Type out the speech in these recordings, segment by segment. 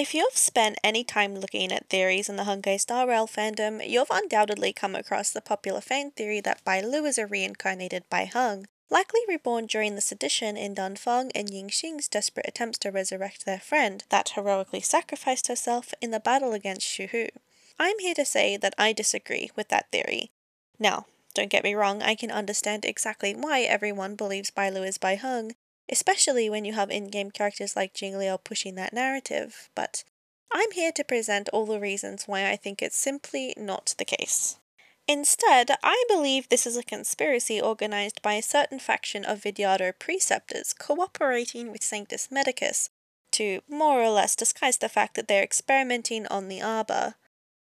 If you've spent any time looking at theories in the Honkai Star Rail fandom, you've undoubtedly come across the popular fan theory that Bai Lu is a reincarnated Bai Heng, likely reborn during the sedition in Danfeng and Yingxing's desperate attempts to resurrect their friend that heroically sacrificed herself in the battle against Shuhu. I'm here to say that I disagree with that theory. Now, don't get me wrong, I can understand exactly why everyone believes Bai Lu is Bai Heng, especially when you have in-game characters like Jingliu pushing that narrative, but I'm here to present all the reasons why I think it's simply not the case. Instead, I believe this is a conspiracy organized by a certain faction of Vidyadhara preceptors cooperating with Sanctus Medicus to more or less disguise the fact that they're experimenting on the Arbor.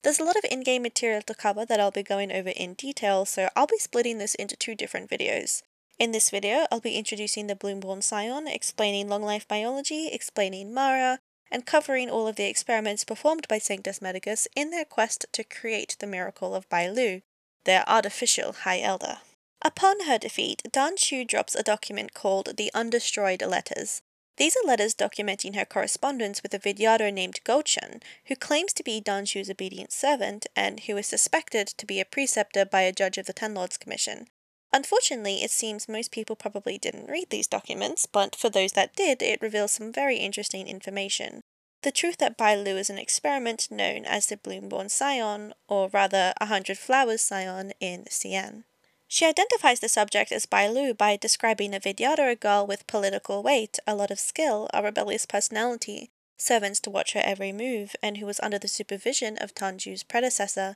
There's a lot of in-game material to cover that I'll be going over in detail, so I'll be splitting this into two different videos. In this video, I'll be introducing the Bloomborn Scion, explaining long life biology, explaining Mara, and covering all of the experiments performed by Sanctus Medicus in their quest to create the miracle of Bailu, their artificial High Elder. Upon her defeat, Dan Shu drops a document called the Undestroyed Letters. These are letters documenting her correspondence with a Vidyadhara named Gochen, who claims to be Dan Shu's obedient servant and who is suspected to be a preceptor by a judge of the Ten Lords Commission. Unfortunately, it seems most people probably didn't read these documents, but for those that did, it reveals some very interesting information. The truth that Bailu is an experiment known as the Bloomborn Scion, or rather, a Hundred Flowers Scion in Xian. She identifies the subject as Bailu by describing a Vidyadhara girl with political weight, a lot of skill, a rebellious personality, servants to watch her every move, and who was under the supervision of Dan Shu's predecessor,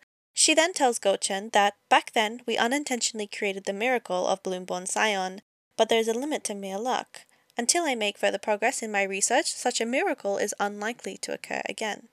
she then tells Gochen that back then we unintentionally created the miracle of Bloomborn Scion, but there's a limit to mere luck. Until I make further progress in my research, such a miracle is unlikely to occur again.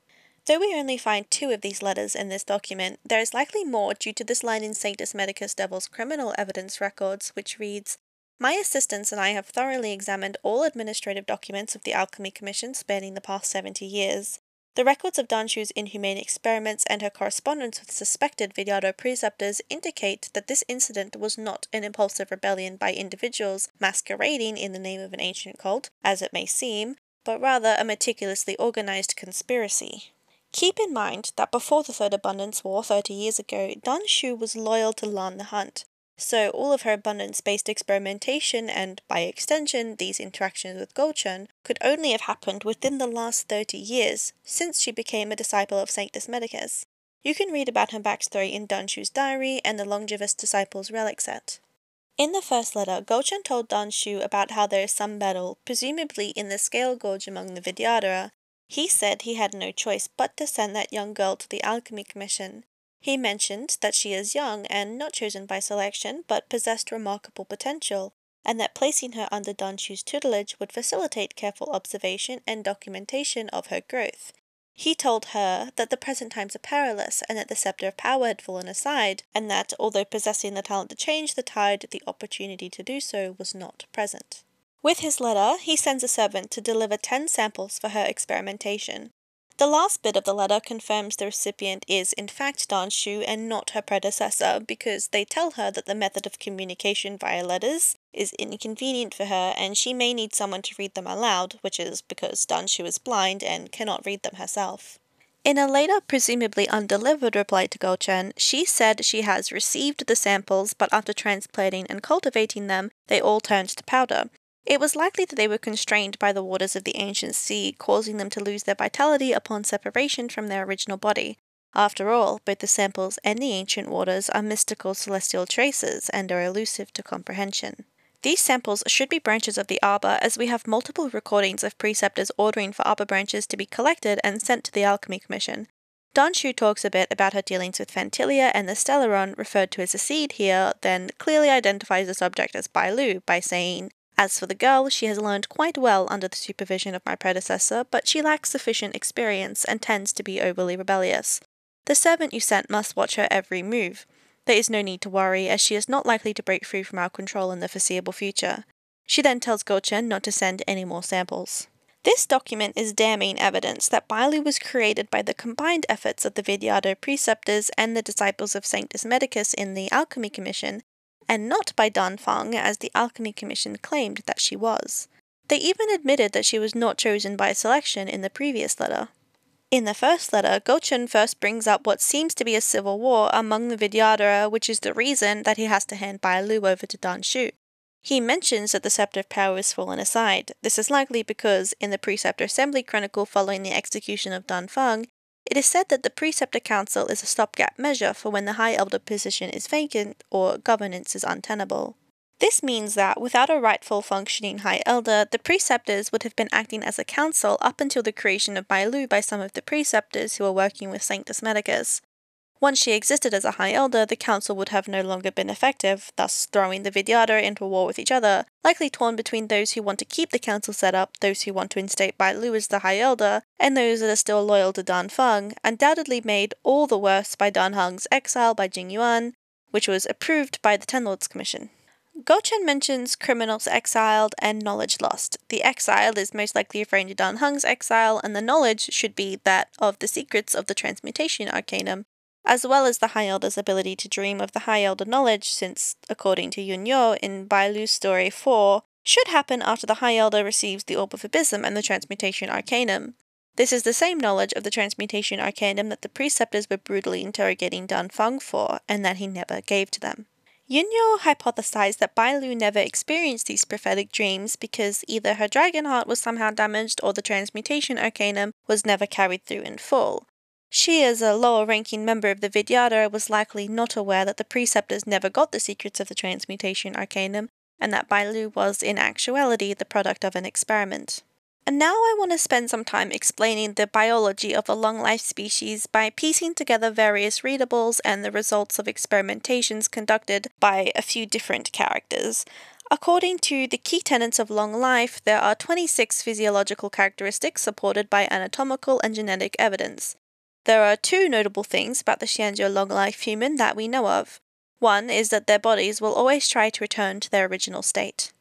Though we only find two of these letters in this document, there is likely more due to this line in Sanctus Medicus Devil's criminal evidence records, which reads, My assistants and I have thoroughly examined all administrative documents of the Alchemy Commission spanning the past 70 years. The records of Danshu's inhumane experiments and her correspondence with suspected Vidyadhara preceptors indicate that this incident was not an impulsive rebellion by individuals masquerading in the name of an ancient cult, as it may seem, but rather a meticulously organized conspiracy. Keep in mind that before the Third Abundance War 30 years ago, Danshu was loyal to Lan the Hunt, so all of her abundance-based experimentation and, by extension, these interactions with Gochen could only have happened within the last 30 years, since she became a disciple of Sanctus Medicus. You can read about her backstory in Danshu's diary and the Longevous Disciples relic set. In the first letter, Gochen told Danshu about how there is some battle, presumably in the Scale Gorge among the Vidyadhara. He said he had no choice but to send that young girl to the Alchemy Commission, he mentioned that she is young and not chosen by selection, but possessed remarkable potential, and that placing her under Danshu's tutelage would facilitate careful observation and documentation of her growth. He told her that the present times are perilous and that the scepter of power had fallen aside, and that, although possessing the talent to change the tide, the opportunity to do so was not present. With his letter, he sends a servant to deliver ten samples for her experimentation. The last bit of the letter confirms the recipient is in fact Dan Shu and not her predecessor because they tell her that the method of communication via letters is inconvenient for her and she may need someone to read them aloud, which is because Dan Shu is blind and cannot read them herself. In a later, presumably undelivered reply to Gochen, she said she has received the samples, but after transplanting and cultivating them, they all turned to powder, it was likely that they were constrained by the waters of the ancient sea, causing them to lose their vitality upon separation from their original body. After all, both the samples and the ancient waters are mystical celestial traces and are elusive to comprehension. These samples should be branches of the arbor, as we have multiple recordings of preceptors ordering for arbor branches to be collected and sent to the Alchemy Commission. Dan Shu talks a bit about her dealings with Phantylia and the Stellaron, referred to as a seed here, then clearly identifies the subject as Bailu by saying, as for the girl, she has learned quite well under the supervision of my predecessor, but she lacks sufficient experience and tends to be overly rebellious. The servant you sent must watch her every move. There is no need to worry, as she is not likely to break free from our control in the foreseeable future. She then tells Gochen not to send any more samples. This document is damning evidence that Bailu was created by the combined efforts of the Vidyadhara preceptors and the disciples of Sanctus Medicus in the Alchemy Commission, and not by Dan Feng as the Alchemy Commission claimed that she was. They even admitted that she was not chosen by selection in the previous letter. In the first letter, Gochen first brings up what seems to be a civil war among the Vidyadhara, which is the reason that he has to hand Bailu over to Dan Shu. He mentions that the scepter of power is fallen aside. This is likely because, in the Preceptor Assembly Chronicle following the execution of Dan Feng, it is said that the Preceptor Council is a stopgap measure for when the High Elder position is vacant or governance is untenable. This means that without a rightful functioning High Elder, the preceptors would have been acting as a council up until the creation of Bailu by some of the preceptors who were working with Sanctus Medicus. Once she existed as a High Elder, the council would have no longer been effective, thus throwing the Vidyadhara into a war with each other, likely torn between those who want to keep the council set up, those who want to instate Bailu as the High Elder, and those that are still loyal to Dan Feng, undoubtedly made all the worse by Dan Heng's exile by Jing Yuan, which was approved by the Ten Lords Commission. Gochen mentions criminals exiled and knowledge lost. The exile is most likely referring to Dan Heng's exile, and the knowledge should be that of the secrets of the transmutation arcanum, as well as the High Elder's ability to dream of the High Elder knowledge, since, according to Yun Yo in Bailu's Story 4, should happen after the High Elder receives the Orb of Abysm and the Transmutation Arcanum. This is the same knowledge of the Transmutation Arcanum that the preceptors were brutally interrogating Dan Feng for, and that he never gave to them. Yunyo hypothesized that Bailu never experienced these prophetic dreams because either her dragon heart was somehow damaged or the transmutation arcanum was never carried through in full. She, as a lower ranking member of the Vidyadhara, was likely not aware that the preceptors never got the secrets of the transmutation arcanum and that Bailu was, in actuality, the product of an experiment. And now I want to spend some time explaining the biology of a long life species by piecing together various readables and the results of experimentations conducted by a few different characters. According to the key tenets of long life, there are 26 physiological characteristics supported by anatomical and genetic evidence. There are two notable things about the Xianzhou long life human that we know of. One is that their bodies will always try to return to their original state.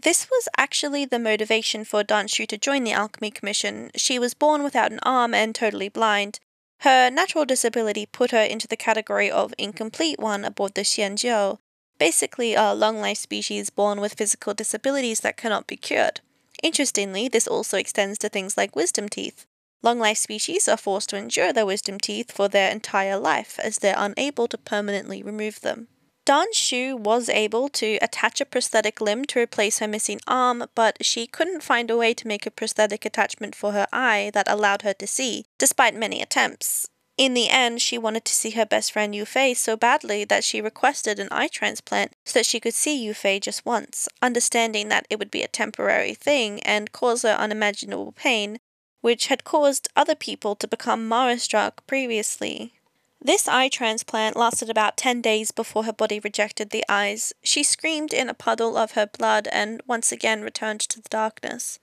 This was actually the motivation for Dan Shu to join the Alchemy Commission. She was born without an arm and totally blind. Her natural disability put her into the category of incomplete one aboard the Xianzhou, basically a long life species born with physical disabilities that cannot be cured. Interestingly, this also extends to things like wisdom teeth. Long life species are forced to endure their wisdom teeth for their entire life as they're unable to permanently remove them. Dan Shu was able to attach a prosthetic limb to replace her missing arm, but she couldn't find a way to make a prosthetic attachment for her eye that allowed her to see, despite many attempts. In the end, she wanted to see her best friend Yu Fei so badly that she requested an eye transplant so that she could see Yu Fei just once, understanding that it would be a temporary thing and cause her unimaginable pain, which had caused other people to become Mara struck previously. This eye transplant lasted about 10 days before her body rejected the eyes. She screamed in a puddle of her blood and once again returned to the darkness.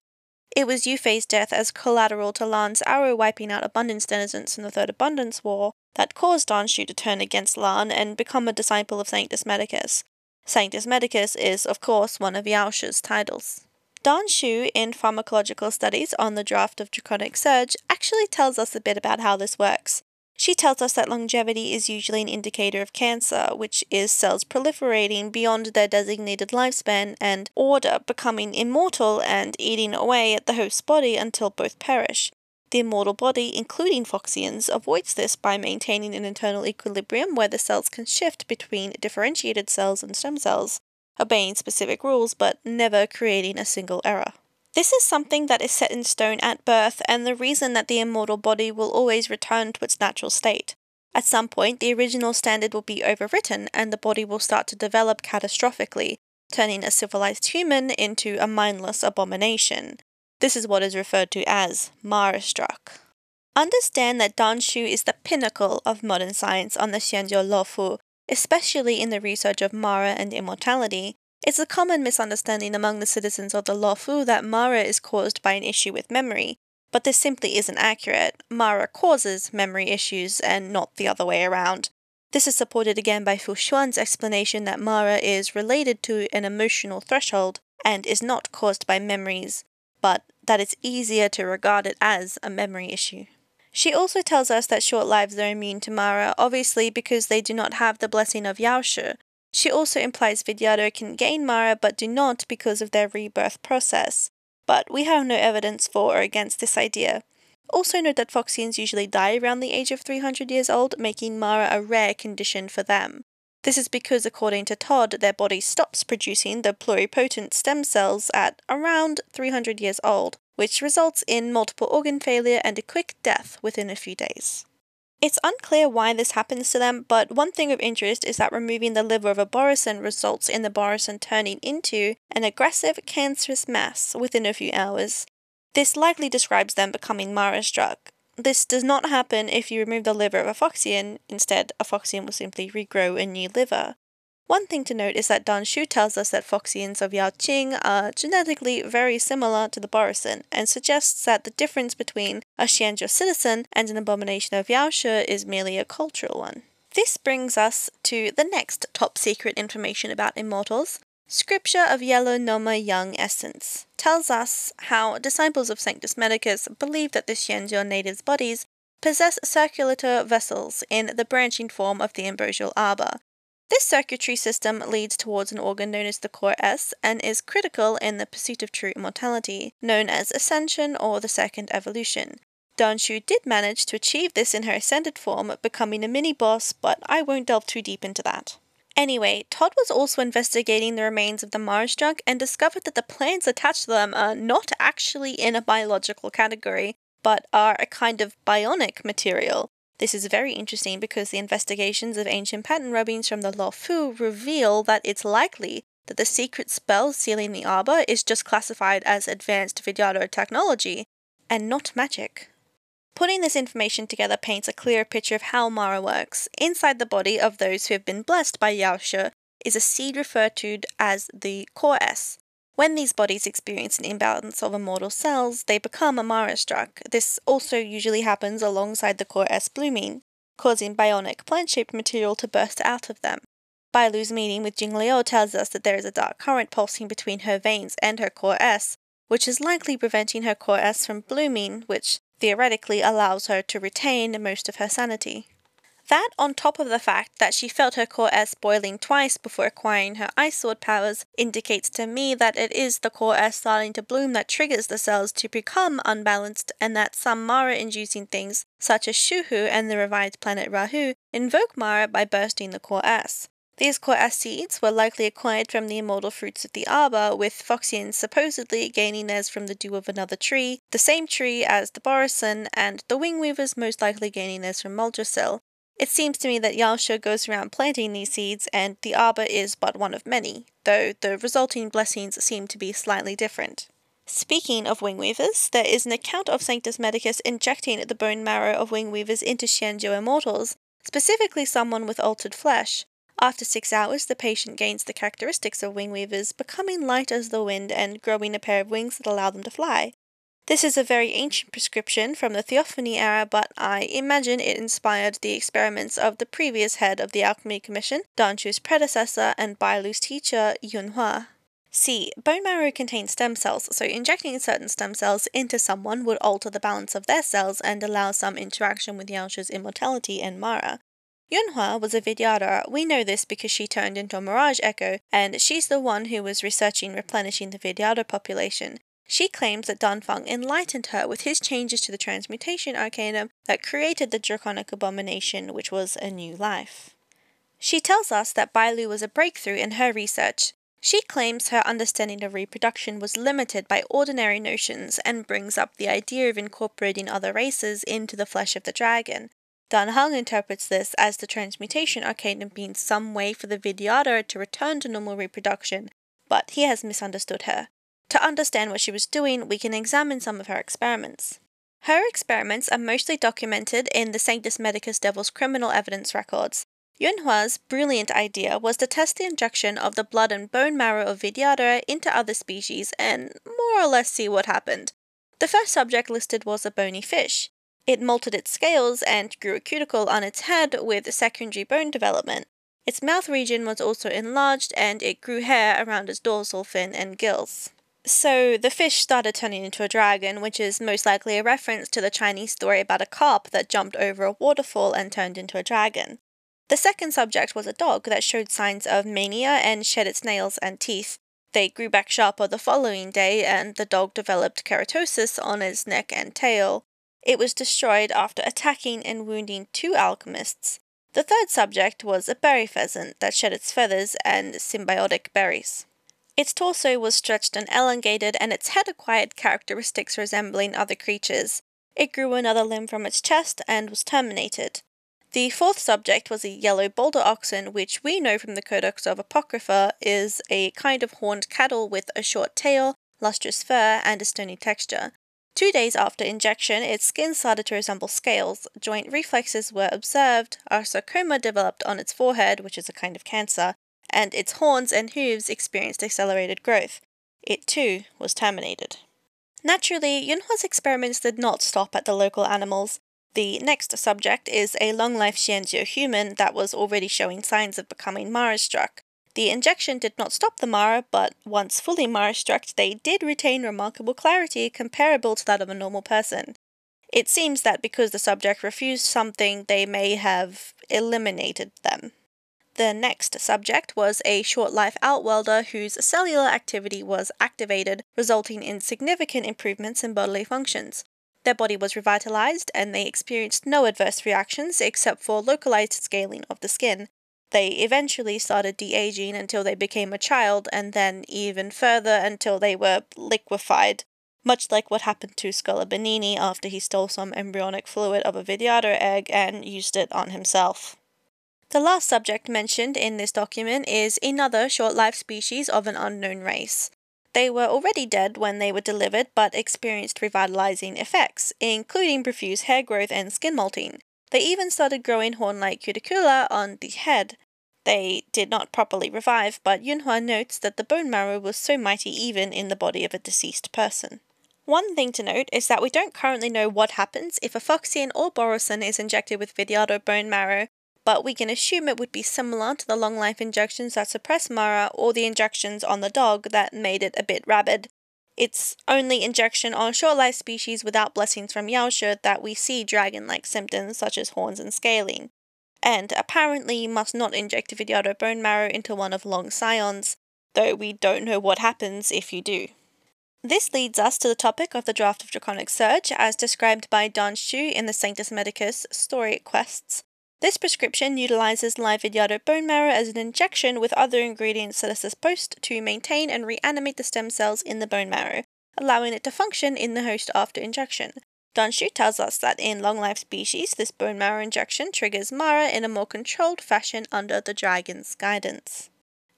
It was Yufei's death as collateral to Lan's arrow wiping out abundance denizens in the Third Abundance War that caused Dan Shu to turn against Lan and become a disciple of Sanctus Medicus. Sanctus Medicus is, of course, one of Yaoshi's titles. Dan Shu, in Pharmacological Studies on the Draft of Draconic Surge, actually tells us a bit about how this works. She tells us that longevity is usually an indicator of cancer, which is cells proliferating beyond their designated lifespan and order becoming immortal and eating away at the host's body until both perish. The immortal body, including Foxians, avoids this by maintaining an internal equilibrium where the cells can shift between differentiated cells and stem cells, obeying specific rules but never creating a single error. This is something that is set in stone at birth and the reason that the immortal body will always return to its natural state. At some point, the original standard will be overwritten and the body will start to develop catastrophically, turning a civilized human into a mindless abomination. This is what is referred to as Mara struck. Understand that Dan Shu is the pinnacle of modern science on the Xianzhou Luofu, especially in the research of Mara and immortality, it's a common misunderstanding among the citizens of the Luofu that Mara is caused by an issue with memory, but this simply isn't accurate. Mara causes memory issues and not the other way around. This is supported again by Fu Xuan's explanation that Mara is related to an emotional threshold and is not caused by memories, but that it's easier to regard it as a memory issue. She also tells us that short lives are immune to Mara, obviously because they do not have the blessing of Yaoshi, she also implies Vidyadhara can gain Mara but do not because of their rebirth process. But we have no evidence for or against this idea. Also note that Foxians usually die around the age of 300 years old, making Mara a rare condition for them. This is because, according to Todd, their body stops producing the pluripotent stem cells at around 300 years old, which results in multiple organ failure and a quick death within a few days. It's unclear why this happens to them, but one thing of interest is that removing the liver of a borisin results in the borisin turning into an aggressive cancerous mass within a few hours. This likely describes them becoming Mara-struck. This does not happen if you remove the liver of a Foxian, instead, a Foxian will simply regrow a new liver. One thing to note is that Dan Shu tells us that Foxians of Yaoqing are genetically very similar to the Borisin, and suggests that the difference between a Xianzhou citizen and an abomination of Yaoshi is merely a cultural one. This brings us to the next top secret information about immortals. Scripture of Yellow Noma Young Essence tells us how disciples of Sanctus Medicus believe that the Xianzhou natives' bodies possess circulator vessels in the branching form of the ambrosial arbor, this circuitry system leads towards an organ known as the core S and is critical in the pursuit of true immortality, known as ascension or the second evolution. Danshu did manage to achieve this in her ascended form, becoming a mini boss, but I won't delve too deep into that. Anyway, Todd was also investigating the remains of the Mara-struck and discovered that the plants attached to them are not actually in a biological category, but are a kind of bionic material. This is very interesting because the investigations of ancient patent rubbings from the Luofu reveal that it's likely that the secret spell sealing the arbor is just classified as advanced Vidyadhara technology and not magic. Putting this information together paints a clearer picture of how Mara works. Inside the body of those who have been blessed by Yaoshi is a seed referred to as the Core S, when these bodies experience an imbalance of immortal cells, they become Amara-struck. This also usually happens alongside the core S blooming, causing bionic plant-shaped material to burst out of them. Bailu's meeting with Jing Liu tells us that there is a dark current pulsing between her veins and her core S, which is likely preventing her core S from blooming, which theoretically allows her to retain most of her sanity. That, on top of the fact that she felt her core S boiling twice before acquiring her Ice Sword powers, indicates to me that it is the core S starting to bloom that triggers the cells to become unbalanced, and that some Mara inducing things, such as Shuhu and the revived planet Rahu, invoke Mara by bursting the core S. These core S seeds were likely acquired from the immortal fruits of the arbor, with Foxians supposedly gaining theirs from the dew of another tree, the same tree as the Borisin, and the Wingweavers most likely gaining theirs from Muldrassil. It seems to me that Yaoshi goes around planting these seeds, and the arbor is but one of many, though the resulting blessings seem to be slightly different. Speaking of wingweavers, there is an account of Sanctus Medicus injecting the bone marrow of wingweavers into Xianzhou immortals, specifically someone with altered flesh. After six hours, the patient gains the characteristics of wingweavers, becoming light as the wind and growing a pair of wings that allow them to fly. This is a very ancient prescription from the Theophany era, but I imagine it inspired the experiments of the previous head of the Alchemy Commission, Danshu's predecessor and Bailu's teacher, Yunhua. C. Bone marrow contains stem cells, so injecting certain stem cells into someone would alter the balance of their cells and allow some interaction with Yaoshi's immortality and Mara. Yunhua was a Vidyadhara. We know this because she turned into a Mirage Echo, and she's the one who was researching replenishing the Vidyadhara population. She claims that Danfeng enlightened her with his changes to the transmutation arcanum that created the draconic abomination, which was a new life. She tells us that Bailu was a breakthrough in her research. She claims her understanding of reproduction was limited by ordinary notions and brings up the idea of incorporating other races into the flesh of the dragon. Dan Heng interprets this as the transmutation arcanum being some way for the Vidyadhara to return to normal reproduction, but he has misunderstood her. To understand what she was doing, we can examine some of her experiments. Her experiments are mostly documented in the Sanctus Medicus Devil's criminal evidence records. Yunhua's brilliant idea was to test the injection of the blood and bone marrow of Vidyadhara into other species and more or less see what happened. The first subject listed was a bony fish. It molted its scales and grew a cuticle on its head with secondary bone development. Its mouth region was also enlarged and it grew hair around its dorsal fin and gills. So the fish started turning into a dragon, which is most likely a reference to the Chinese story about a carp that jumped over a waterfall and turned into a dragon. The second subject was a dog that showed signs of mania and shed its nails and teeth. They grew back sharper the following day, and the dog developed keratosis on its neck and tail. It was destroyed after attacking and wounding two alchemists. The third subject was a berry pheasant that shed its feathers and symbiotic berries. Its torso was stretched and elongated, and its head acquired characteristics resembling other creatures. It grew another limb from its chest and was terminated. The fourth subject was a yellow boulder oxen, which we know from the Codex of Apocrypha is a kind of horned cattle with a short tail, lustrous fur, and a stony texture. Two days after injection, its skin started to resemble scales, joint reflexes were observed, a sarcoma developed on its forehead, which is a kind of cancer, and its horns and hooves experienced accelerated growth. It too was terminated. Naturally, Yunhua's experiments did not stop at the local animals. The next subject is a long life Xianzhou human that was already showing signs of becoming Mara struck. The injection did not stop the Mara, but once fully Mara struck, they did retain remarkable clarity comparable to that of a normal person. It seems that because the subject refused something, they may have eliminated them. The next subject was a short life outworlder whose cellular activity was activated, resulting in significant improvements in bodily functions. Their body was revitalized, and they experienced no adverse reactions except for localized scaling of the skin. They eventually started de aging until they became a child, and then even further until they were liquefied, much like what happened to Scola Benini after he stole some embryonic fluid of a Vidyadhar egg and used it on himself. The last subject mentioned in this document is another short lived species of an unknown race. They were already dead when they were delivered, but experienced revitalizing effects, including profuse hair growth and skin molting. They even started growing horn like cuticula on the head. They did not properly revive, but Yunhua notes that the bone marrow was so mighty even in the body of a deceased person. One thing to note is that we don't currently know what happens if a Foxian or Borisin is injected with Vidyadhar bone marrow, but we can assume it would be similar to the long life injections that suppress Mara or the injections on the dog that made it a bit rabid. It's only injection on short life species without blessings from Yaoshi that we see dragon like symptoms such as horns and scaling. And apparently you must not inject Vidyadhar bone marrow into one of long scions, though we don't know what happens if you do. This leads us to the topic of the draft of Draconic Surge, as described by Dan Shu in the Sanctus Medicus story quests. This prescription utilizes live Vidyadhar bone marrow as an injection with other ingredients that are supposed to maintain and reanimate the stem cells in the bone marrow, allowing it to function in the host after injection. Dan Shu tells us that in long life species, this bone marrow injection triggers Mara in a more controlled fashion under the dragon's guidance.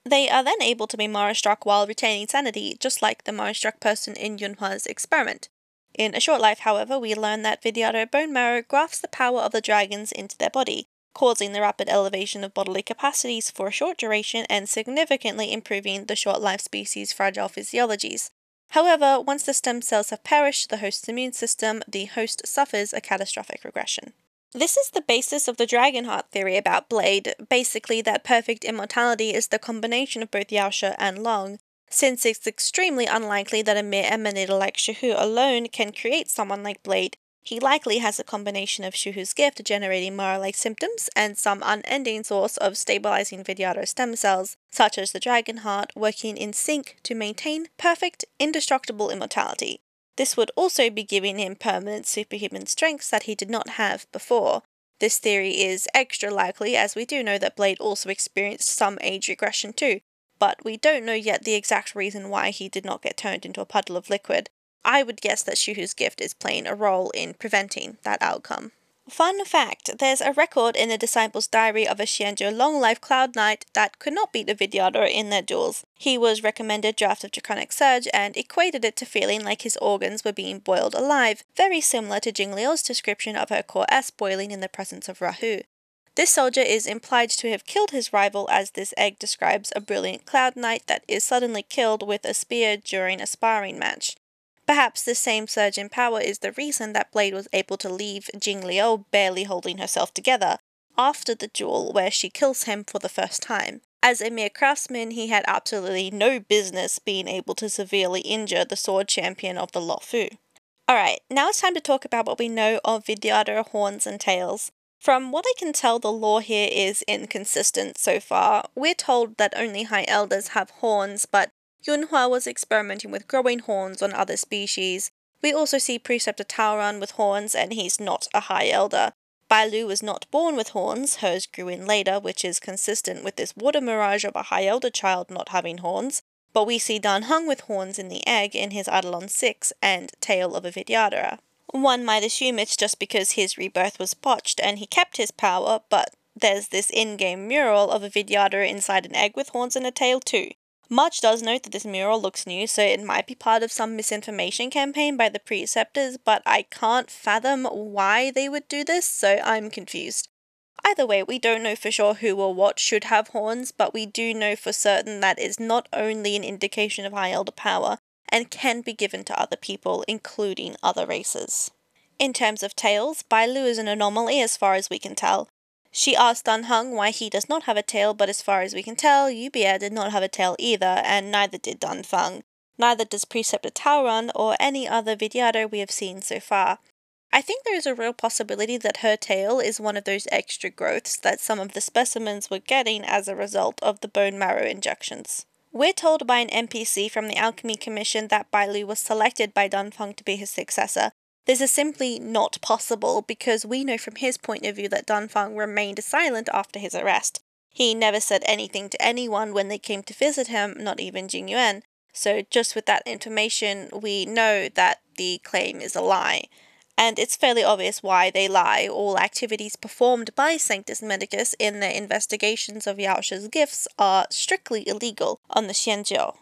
They are then able to be Mara struck while retaining sanity, just like the Mara struck person in Yunhua's experiment. In A Short Life, however, we learn that Vidyadhar bone marrow grafts the power of the dragons into their body, causing the rapid elevation of bodily capacities for a short duration and significantly improving the short life species' fragile physiologies. However, once the stem cells have perished the host's immune system, the host suffers a catastrophic regression. This is the basis of the Dragonheart theory about Blade, basically that perfect immortality is the combination of both Yaoshi and Long, since it's extremely unlikely that a mere emanator like Shuhu alone can create someone like Blade, he likely has a combination of Shuhu's gift generating Mara-like symptoms and some unending source of stabilizing Vidyadhar stem cells, such as the dragon heart, working in sync to maintain perfect, indestructible immortality. This would also be giving him permanent superhuman strengths that he did not have before. This theory is extra likely as we do know that Blade also experienced some age regression too, but we don't know yet the exact reason why he did not get turned into a puddle of liquid, I would guess that Shuhu's gift is playing a role in preventing that outcome. Fun fact there's a record in the Disciple's Diary of a Xianzhou long life Cloud Knight that could not beat a Vidyadhar in their duels. He was recommended draft of Draconic Surge and equated it to feeling like his organs were being boiled alive, very similar to Jing Jingliu's description of her core S boiling in the presence of Rahu. This soldier is implied to have killed his rival as this egg describes a brilliant Cloud Knight that is suddenly killed with a spear during a sparring match. Perhaps this same surge in power is the reason that Blade was able to leave Jingliu barely holding herself together after the duel where she kills him for the first time. As a mere craftsman, he had absolutely no business being able to severely injure the sword champion of the Luofu. Alright, now it's time to talk about what we know of Vidyadhar horns and tails. From what I can tell, the lore here is inconsistent so far. We're told that only High Elders have horns, but Yunhua was experimenting with growing horns on other species, We also see Preceptor Taoran with horns, and he's not a High Elder. Bailu was not born with horns, hers grew in later, which is consistent with this water mirage of a High Elder child not having horns. But we see Dan Heng with horns in the egg in his Eidolon 6 and Tale of a Vidyadhara. One might assume it's just because his rebirth was botched and he kept his power, but there's this in-game mural of a Vidyadhara inside an egg with horns and a tail too. March does note that this mural looks new, so it might be part of some misinformation campaign by the preceptors, but I can't fathom why they would do this, so I'm confused. Either way, we don't know for sure who or what should have horns, but we do know for certain that is not only an indication of High Elder power, and can be given to other people, including other races. In terms of tails, Bailu is an anomaly as far as we can tell. She asked Dan Heng why he does not have a tail, but as far as we can tell, Yubia did not have a tail either, and neither did Dan Feng. Neither does Preceptor Taoran or any other Vidyadhara we have seen so far. I think there is a real possibility that her tail is one of those extra growths that some of the specimens were getting as a result of the bone marrow injections. We're told by an NPC from the Alchemy Commission that Bailu was selected by Dan Feng to be his successor, this is simply not possible because we know from his point of view that Dan Feng remained silent after his arrest. He never said anything to anyone when they came to visit him, not even Jing Yuan. So, just with that information, we know that the claim is a lie. And it's fairly obvious why they lie. All activities performed by Sanctus Medicus in their investigations of Yaoshi's gifts are strictly illegal on the Xianzhou.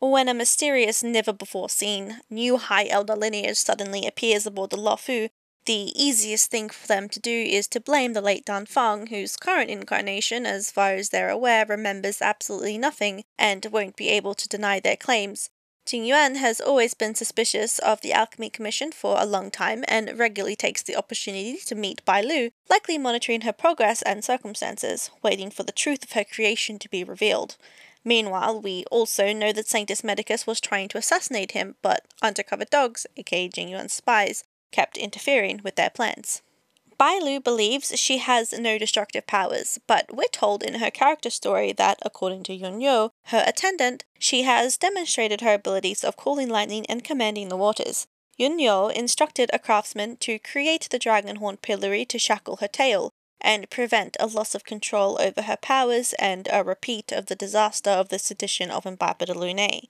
When a mysterious, never before seen, new High Elder lineage suddenly appears aboard the Luofu, the easiest thing for them to do is to blame the late Dan Feng, whose current incarnation, as far as they're aware, remembers absolutely nothing and won't be able to deny their claims. Jing Yuan has always been suspicious of the Alchemy Commission for a long time and regularly takes the opportunity to meet Bai Lu, likely monitoring her progress and circumstances, waiting for the truth of her creation to be revealed. Meanwhile, we also know that Sanctus Medicus was trying to assassinate him, but undercover dogs, aka Jing Yuan's spies, kept interfering with their plans. Bai Lu believes she has no destructive powers, but we're told in her character story that, according to Yun Yo, her attendant, she has demonstrated her abilities of calling lightning and commanding the waters. Yun Yo instructed a craftsman to create the dragon horn pillory to shackle her tail, and prevent a loss of control over her powers and a repeat of the disaster of the sedition of Imbibitor Lunae.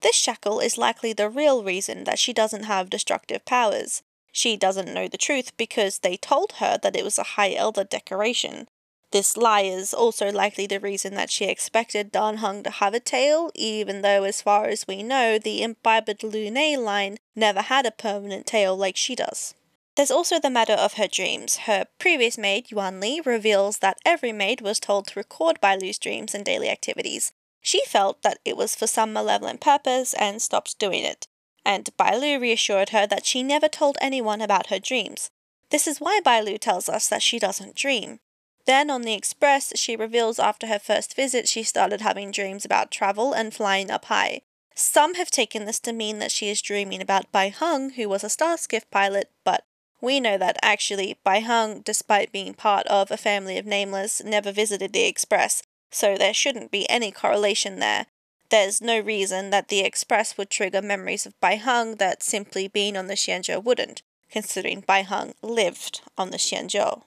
This shackle is likely the real reason that she doesn't have destructive powers. She doesn't know the truth because they told her that it was a High Elder decoration. This lie is also likely the reason that she expected Dan Heng to have a tail, even though, as far as we know, the Imbibitor Lunae line never had a permanent tail like she does. There's also the matter of her dreams. Her previous maid, Yuan Li, reveals that every maid was told to record Bailu's dreams and daily activities. She felt that it was for some malevolent purpose and stopped doing it. And Bailu reassured her that she never told anyone about her dreams. This is why Bailu tells us that she doesn't dream. Then on the express, she reveals after her first visit she started having dreams about travel and flying up high. Some have taken this to mean that she is dreaming about Bai Heng, who was a Starskiff pilot, but we know that actually Bai Heng, despite being part of a family of nameless, never visited the Express, so there shouldn't be any correlation there. There's no reason that the Express would trigger memories of Bai Heng that simply being on the Xianzhou wouldn't, considering Bai Heng lived on the Xianzhou.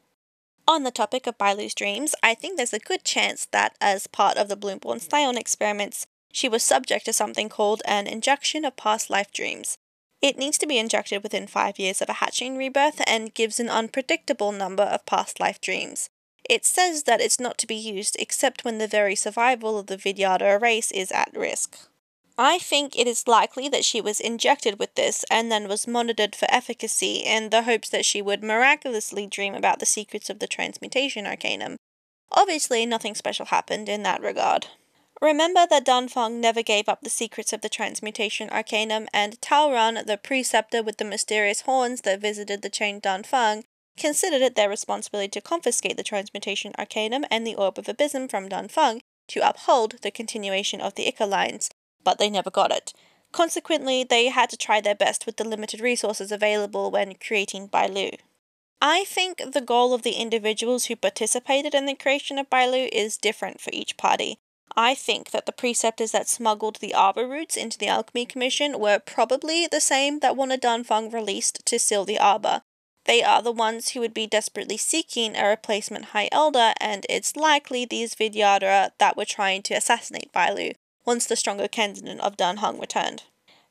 On the topic of Bailu's dreams, I think there's a good chance that, as part of the Bloomborn Scion experiments, she was subject to something called an injection of past life dreams. It needs to be injected within five years of a hatching rebirth and gives an unpredictable number of past life dreams. It says that it's not to be used except when the very survival of the Vidyadhara race is at risk. I think it is likely that she was injected with this and then was monitored for efficacy in the hopes that she would miraculously dream about the secrets of the Transmutation Arcanum. Obviously, nothing special happened in that regard. Remember that Dan Feng never gave up the secrets of the transmutation arcanum, and Taoran, the preceptor with the mysterious horns that visited the chained Dan Feng, considered it their responsibility to confiscate the transmutation arcanum and the orb of abysm from Dan Feng to uphold the continuation of the Ichor lines, but they never got it. Consequently, they had to try their best with the limited resources available when creating Bailu. I think the goal of the individuals who participated in the creation of Bailu is different for each party. I think that the preceptors that smuggled the arbor roots into the Alchemy Commission were probably the same that wanted Danfeng released to seal the arbor. They are the ones who would be desperately seeking a replacement High Elder, and it's likely these Vidyadhara that were trying to assassinate Bailu once the stronger candidate of Danheng returned.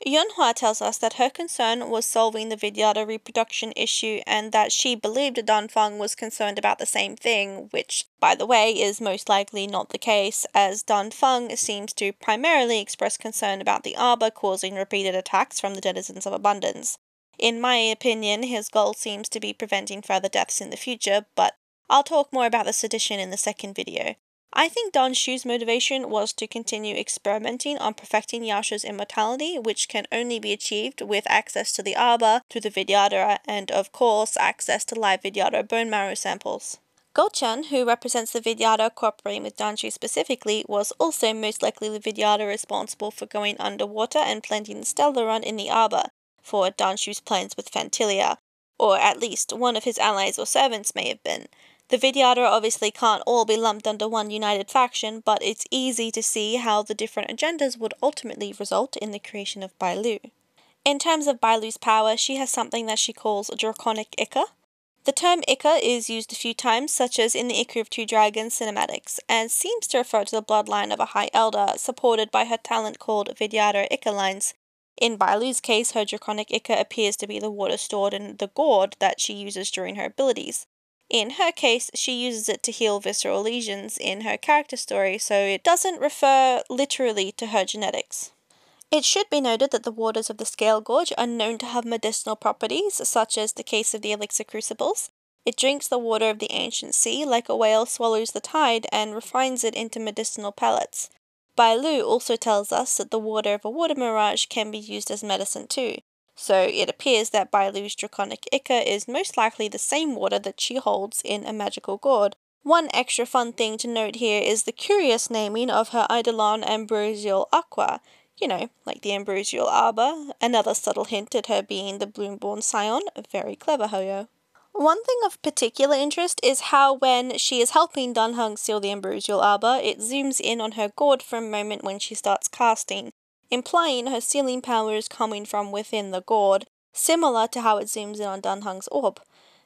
Yunhua tells us that her concern was solving the Vidyadhara reproduction issue and that she believed Danfeng was concerned about the same thing, which, by the way, is most likely not the case, as Danfeng seems to primarily express concern about the arbor causing repeated attacks from the denizens of abundance. In my opinion, his goal seems to be preventing further deaths in the future, but I'll talk more about the sedition in the second video. I think Dan Shu's motivation was to continue experimenting on perfecting Yaoshi's immortality, which can only be achieved with access to the Arbor through the Vidyadhara and, of course, access to live Vidyadhara bone marrow samples. Golchan, who represents the Vidyadhara cooperating with Danshu specifically, was also most likely the Vidyadhara responsible for going underwater and planting the Stellaron in the Arbor for Danshu's plans with Phantylia, or at least one of his allies or servants may have been. The Vidyadhara obviously can't all be lumped under one united faction, but it's easy to see how the different agendas would ultimately result in the creation of Bailu. In terms of Bailu's power, she has something that she calls Draconic Ichor. The term Ichor is used a few times, such as in the Ichor of Two Dragons cinematics, and seems to refer to the bloodline of a High Elder, supported by her talent called Vidyadhara Ichor Lines. In Bailu's case, her Draconic Ichor appears to be the water stored in the gourd that she uses during her abilities. In her case, she uses it to heal visceral lesions in her character story, so it doesn't refer literally to her genetics. It should be noted that the waters of the Scale Gorge are known to have medicinal properties, such as the case of the Elixir Crucibles. It drinks the water of the ancient sea like a whale swallows the tide and refines it into medicinal pellets. Bailu also tells us that the water of a water mirage can be used as medicine too, so it appears that Bailu's draconic ichor is most likely the same water that she holds in a magical gourd. One extra fun thing to note here is the curious naming of her Eidolon Ambrosial Aqua, you know, like the Ambrosial Arbor, another subtle hint at her being the Bloomborn Scion. Very clever, Hoyo. One thing of particular interest is how when she is helping Danheng seal the Ambrosial Arbor, it zooms in on her gourd for a moment when she starts casting, implying her sealing power is coming from within the gourd, similar to how it zooms in on Danheng's orb.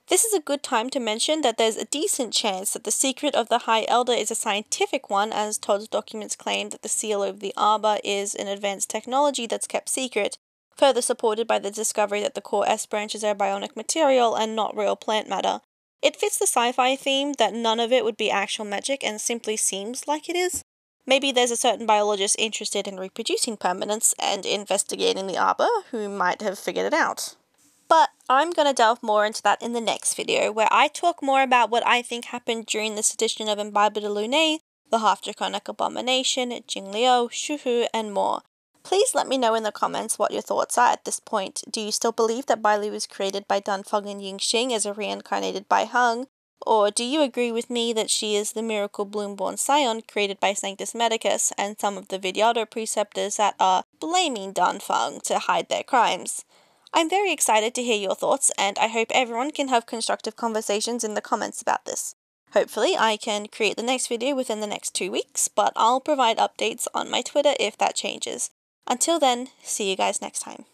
This is a good time to mention that there's a decent chance that the secret of the High Elder is a scientific one, as Todd's documents claim that the seal of the Arbor is an advanced technology that's kept secret, further supported by the discovery that the core S branches are bionic material and not real plant matter. It fits the sci fi theme that none of it would be actual magic and simply seems like it is. Maybe there's a certain biologist interested in reproducing permanence and investigating the arbor who might have figured it out. But I'm going to delve more into that in the next video, where I talk more about what I think happened during the sedition of Imbibitor Lunae, the Half Draconic Abomination, Jingliu, Shuhu, and more. Please let me know in the comments what your thoughts are at this point. Do you still believe that Bailu was created by Danfeng and Yingxing as a reincarnated Bai Heng? Or do you agree with me that she is the miracle bloomborn scion created by Sanctus Medicus and some of the Vidyadhara preceptors that are blaming Danfeng to hide their crimes? I'm very excited to hear your thoughts, and I hope everyone can have constructive conversations in the comments about this. Hopefully, I can create the next video within the next two weeks, but I'll provide updates on my Twitter if that changes. Until then, see you guys next time.